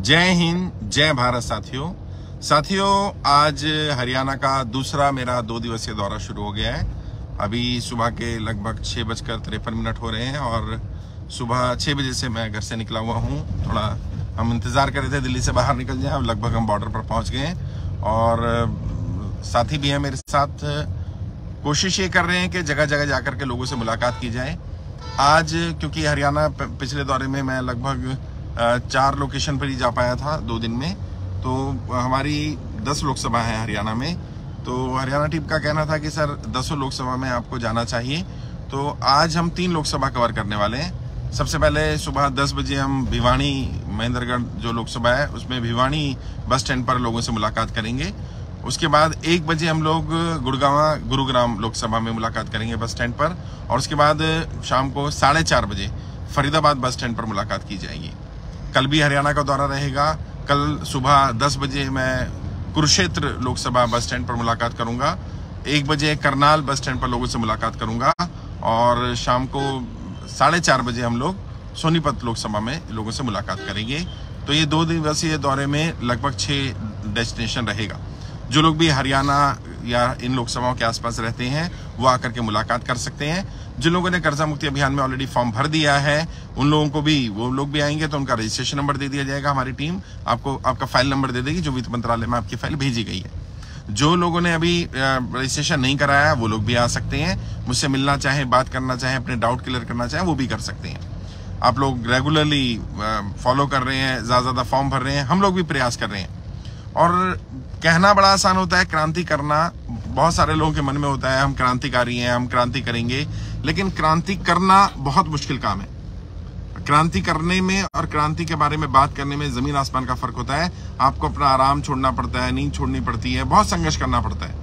जय हिंद, जय भारत साथियों। साथियों, आज हरियाणा का दूसरा मेरा दो दिवसीय दौरा शुरू हो गया है। अभी सुबह के लगभग छः बजकर तिरपन मिनट हो रहे हैं और सुबह छः बजे से मैं घर से निकला हुआ हूँ। थोड़ा हम इंतज़ार कर रहे थे दिल्ली से बाहर निकल जाए लगभग हम बॉर्डर पर पहुँच गए और, साथी भी हैं मेरे साथ। कोशिश ये कर रहे हैं कि जगह जगह जाकर के लोगों से मुलाकात की जाए। आज, क्योंकि हरियाणा पिछले दौरे में मैं लगभग चार लोकेशन पर ही जा पाया था दो दिन में। तो हमारी दस लोकसभा है हरियाणा में। तो हरियाणा टीम का कहना था कि, सर, दसों लोकसभा में आपको जाना चाहिए। तो आज हम तीन लोकसभा कवर करने वाले हैं। सबसे पहले सुबह दस बजे हम भिवानी, महेंद्रगढ़ जो लोकसभा है, उसमें भिवानी बस स्टैंड पर लोगों से मुलाकात करेंगे। उसके बाद एक बजे हम लोग गुड़गावा, गुरुग्राम लोकसभा में मुलाकात करेंगे बस स्टैंड पर। और उसके बाद शाम को साढ़े चार बजे फरीदाबाद बस स्टैंड पर मुलाकात की जाएगी। कल भी हरियाणा का दौरा रहेगा। कल सुबह दस बजे मैं कुरुक्षेत्र लोकसभा बस स्टैंड पर मुलाकात करूँगा। एक बजे करनाल बस स्टैंड पर लोगों से मुलाकात करूँगा और शाम को साढ़े चार बजे हम लोग सोनीपत लोकसभा में लोगों से मुलाकात करेंगे। तो ये दो दिवसीय दौरे में लगभग छः डेस्टिनेशन रहेगा। जो लोग भी हरियाणा या इन लोकसभाओं के आसपास रहते हैं, वो आकर के मुलाकात कर सकते हैं। जिन लोगों ने कर्जा मुक्ति अभियान में ऑलरेडी फॉर्म भर दिया है, उन लोगों को भी, वो लोग भी आएँगे तो उनका रजिस्ट्रेशन नंबर दे दिया जाएगा हमारी टीम आपको, आपका फ़ाइल नंबर दे देगी, जो वित्त मंत्रालय में आपकी फ़ाइल भेजी गई है। जो लोगों ने अभी रजिस्ट्रेशन नहीं कराया, वो लोग भी आ सकते हैं। मुझसे मिलना चाहें, बात करना चाहें, अपने डाउट क्लियर करना चाहें, वो भी कर सकते हैं। आप लोग रेगुलरली फॉलो कर रहे हैं, ज़्यादा ज़्यादा फॉर्म भर रहे हैं, हम लोग भी प्रयास कर रहे हैं। और कहना बड़ा आसान होता है, क्रांति करना बहुत सारे लोगों के मन में होता है, हम क्रांतिकारी हैं, हम क्रांति करेंगे। लेकिन क्रांति करना बहुत मुश्किल काम है। क्रांति करने में और क्रांति के बारे में बात करने में ज़मीन आसमान का फ़र्क होता है। आपको अपना आराम छोड़ना पड़ता है, नींद छोड़नी पड़ती है, बहुत संघर्ष करना पड़ता है।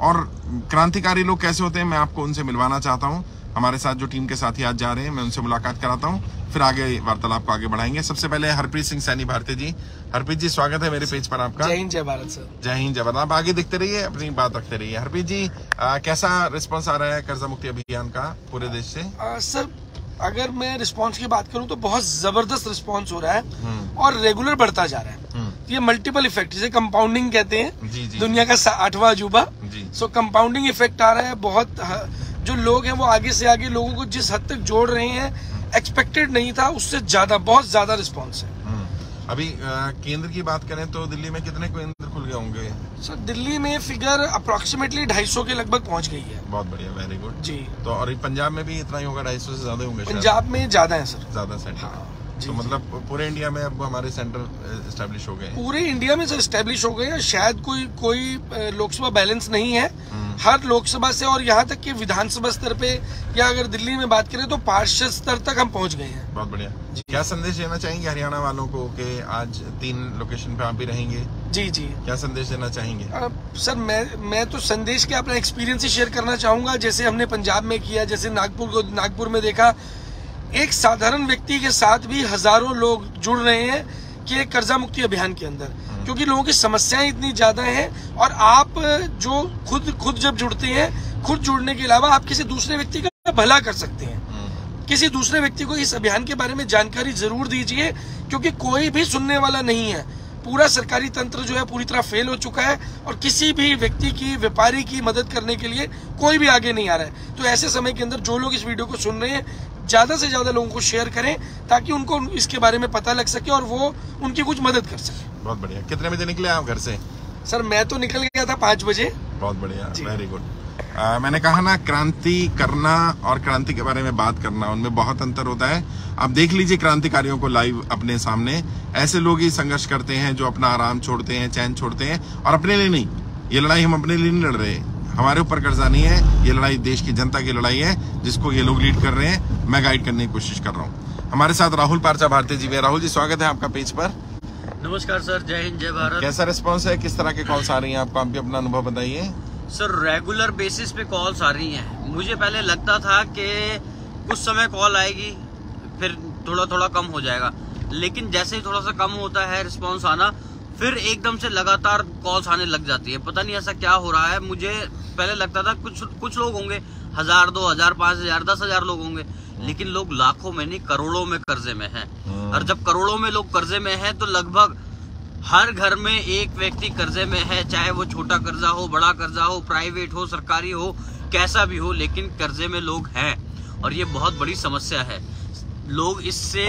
और क्रांतिकारी लोग कैसे होते हैं, मैं आपको उनसे मिलवाना चाहता हूँ। हमारे साथ जो टीम के साथी आज जा रहे हैं मैं उनसे मुलाकात कराता हूँ। फिर आगे वार्तालाप को आगे बढ़ाएँगे। सबसे पहले हरप्रीत सिंह सैनी भारती जी। हरप्रीत जी स्वागत है मेरे पेज पर आपका। जय हिंद जय भारत सर। जय हिंद जय भारत। आप आगे दिखते रहिए अपनी बात रखते रहिए। हरप्रीत जी आ, कैसा रिस्पॉन्स आ रहा है कर्जा मुक्ति अभियान का पूरे देश से? आ, सर अगर मैं रिस्पॉन्स की बात करूँ तो बहुत ज़बरदस्त रिस्पॉन्स हो रहा है हम्म। और रेगुलर बढ़ता जा रहा है। हम्म। ये मल्टीपल इफ़ेक्ट जिसे कंपाउंडिंग कहते हैं। दुनिया का आठवां अजूबा। सो कंपाउंडिंग इफ़ेक्ट आ रहा है बहुत जो लोग हैं वो आगे से आगे लोगों को जिस हद तक जोड़ रहे हैं एक्सपेक्टेड नहीं था उससे ज़्यादा बहुत ज़्यादा रिस्पॉन्स है। हम्म। अभी केंद्र की बात करें तो दिल्ली में कितने केंद्र खुल गए होंगे? सर दिल्ली में फिगर अप्रोक्सीमेटली ढाई के लगभग पहुँच गई है। बहुत बढ़िया वेरी गुड जी। तो और पंजाब में भी इतना ही होगा ढाई सौ ज़्यादा होंगे पंजाब में ज़्यादा है सर। ज़्यादा सेंटर हाँ, तो मतलब पूरे इंडिया में अब हमारे सेंटर स्टैब्लिश हो गए पूरे इंडिया में स्टैब्लिश हो गए शायद कोई कोई लोकसभा बैलेंस नहीं है। हम्म। हर लोकसभा से और यहाँ तक कि विधानसभा स्तर पे या अगर दिल्ली में बात करें तो पार्षद स्तर तक हम पहुँच गए हैं। बहुत बढ़िया। क्या संदेश देना चाहेंगे हरियाणा वालों को कि आज तीन लोकेशन पे आप भी रहेंगे? जी जी। क्या संदेश देना चाहेंगे? आ, सर मैं मैं तो संदेश के अपना एक्सपीरियंस ही शेयर करना चाहूँगा। जैसे हमने पंजाब में किया जैसे नागपुर को नागपुर में देखा एक साधारण व्यक्ति के साथ भी हज़ारों लोग जुड़ रहे हैं कि कर्जा मुक्ति अभियान के अंदर। क्योंकि लोगों की समस्याएँ इतनी ज़्यादा हैं और आप जो खुद खुद जब जुड़ते हैं खुद जुड़ने के अलावा आप किसी दूसरे व्यक्ति का भला कर सकते हैं। किसी दूसरे व्यक्ति को इस अभियान के बारे में जानकारी ज़रूर दीजिए क्योंकि कोई भी सुनने वाला नहीं है। पूरा सरकारी तंत्र जो है पूरी तरह फेल हो चुका है और किसी भी व्यक्ति की व्यापारी की मदद करने के लिए कोई भी आगे नहीं आ रहा है। तो ऐसे समय के अंदर जो लोग इस वीडियो को सुन रहे हैं ज़्यादा से ज़्यादा लोगों को शेयर करें ताकि उनको इसके बारे में पता लग सके और वो उनकी कुछ मदद कर सके। बहुत बढ़िया। कितने बजे निकले आप घर से? सर मैं तो निकल गया था पाँच बजे। बहुत बढ़िया वेरी गुड मैंने कहा ना क्रांति करना और क्रांति के बारे में बात करना उनमें बहुत अंतर होता है। आप देख लीजिए क्रांतिकारियों को लाइव अपने सामने। ऐसे लोग ही संघर्ष करते हैं जो अपना आराम छोड़ते हैं चैन छोड़ते हैं और अपने लिए नहीं। ये लड़ाई हम अपने लिए नहीं लड़ रहे। हमारे ऊपर कर्जा नहीं है ये लड़ाई देश की जनता की लड़ाई है जिसको ये लोग लीड कर रहे हैं। मैं गाइड करने की कोशिश कर रहा हूँ। हमारे साथ राहुल पारचा भारतीय जी राहुल जी स्वागत है आपका पेज पर। नमस्कार सर जय हिंद जय भारत। कैसा रिस्पांस है? किस तरह के कॉल्स आ रही हैं? आपको आप भी अपना अनुभव बताइए। सर रेगुलर बेसिस पे कॉल्स आ रही हैं। मुझे पहले लगता था कि कुछ समय कॉल आएगी फिर थोड़ा थोड़ा कम हो जाएगा। लेकिन जैसे ही थोड़ा सा कम होता है रिस्पांस आना फिर एकदम से लगातार कॉल्स आने लग जाती है। पता नहीं ऐसा क्या हो रहा है। मुझे पहले लगता था कुछ कुछ लोग होंगे हज़ार दो हज़ार पाँच हज़ार दस हज़ार लोग होंगे। लेकिन लोग लाखों में नहीं करोड़ों में कर्जे में हैं। हम्म। और जब करोड़ों में लोग कर्जे में हैं तो लगभग हर घर में एक व्यक्ति कर्जे में है चाहे वो छोटा कर्जा हो बड़ा कर्जा हो प्राइवेट हो सरकारी हो कैसा भी हो लेकिन कर्जे में लोग हैं। और ये बहुत बड़ी समस्या है। लोग इससे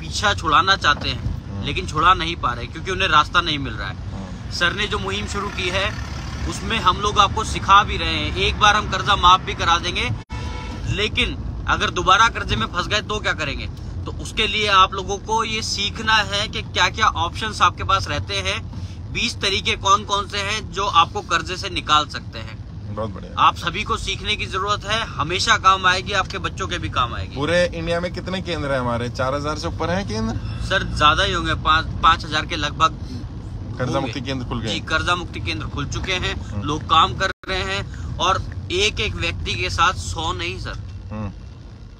पीछा छुड़ाना चाहते हैं लेकिन छुड़ा नहीं पा रहे क्योंकि उन्हें रास्ता नहीं मिल रहा है। सर ने जो मुहिम शुरू की है उसमें हम लोग आपको सिखा भी रहे हैं। एक बार हम कर्जा माफ़ भी करा देंगे। लेकिन अगर दोबारा कर्जे में फंस गए तो क्या करेंगे? तो उसके लिए आप लोगों को ये सीखना है कि क्या क्या ऑप्शंस आपके पास रहते हैं। बीस तरीके कौन कौन से हैं जो आपको कर्जे से निकाल सकते हैं। बहुत बढ़िया। आप सभी को सीखने की ज़रूरत है। हमेशा काम आएगी आपके बच्चों के भी काम आएगी। पूरे इंडिया में कितने केंद्र है हमारे? चार हज़ार से ऊपर है केंद्र? सर ज़्यादा ही होंगे। पाँच पाँच हज़ार के लगभग कर्जा मुक्ति केंद्र खुल जी गए कर्जा मुक्ति केंद्र खुल चुके हैं लोग काम कर रहे हैं और एक एक व्यक्ति के साथ सौ नहीं सर। हम्म,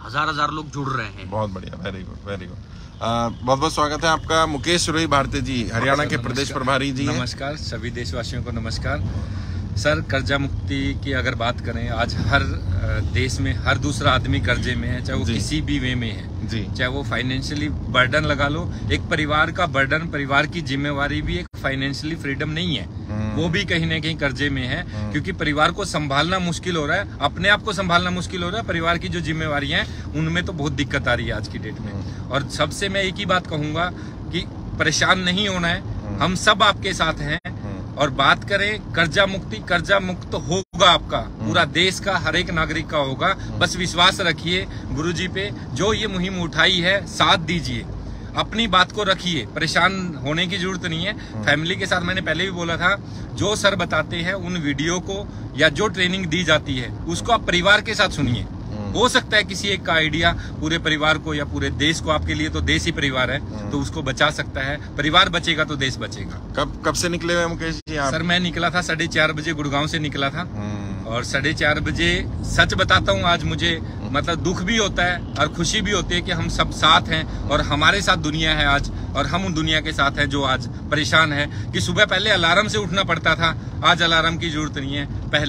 हज़ार हज़ार लोग जुड़ रहे हैं। बहुत बढ़िया वेरी गुड वेरी गुड बहुत बहुत स्वागत है आपका। मुकेश रोही भारती जी हरियाणा के प्रदेश प्रभारी जी नमस्कार सभी देशवासियों को नमस्कार। सर कर्जा मुक्ति की अगर बात करें आज हर देश में हर दूसरा आदमी कर्जे में है चाहे वो किसी भी वे में है। चाहे वो फाइनेंशियली बर्डन लगा लो एक परिवार का बर्डन परिवार की जिम्मेवारी भी एक फाइनेंशियली फ्रीडम नहीं है। हम्म। वो भी कहीं ना कहीं कर्जे में है क्योंकि परिवार को संभालना मुश्किल हो रहा है अपने आप को संभालना मुश्किल हो रहा है परिवार की जो जिम्मेवारी है उनमें तो बहुत दिक्कत आ रही है आज की डेट में। और सबसे मैं एक ही बात कहूँगा कि परेशान नहीं होना है हम सब आपके साथ हैं। और बात करें कर्जा मुक्ति कर्जा मुक्त होगा आपका पूरा देश का हर एक नागरिक का होगा। बस विश्वास रखिए गुरुजी पे जो ये मुहिम उठाई है साथ दीजिए। अपनी बात को रखिए। परेशान होने की ज़रूरत नहीं है। फैमिली के साथ मैंने पहले भी बोला था जो सर बताते हैं उन वीडियो को या जो ट्रेनिंग दी जाती है उसको आप परिवार के साथ सुनिए। हो। सकता है किसी एक का आइडिया पूरे परिवार को या पूरे देश को आपके लिए तो देश ही परिवार है तो उसको बचा सकता है। परिवार बचेगा तो देश बचेगा। कब कब से निकले हुए मुकेश जी आप? सर मैं निकला था साढ़े चार बजे गुड़गांव से निकला था। और साढ़े चार बजे सच बताता हूँ, आज मुझे मतलब दुख भी होता है और खुशी भी होती है कि हम सब साथ हैं और हमारे साथ दुनिया है आज और हम उन दुनिया के साथ हैं जो आज परेशान है कि सुबह पहले अलार्म से उठना पड़ता था, आज अलार्म की ज़रूरत नहीं है। पहले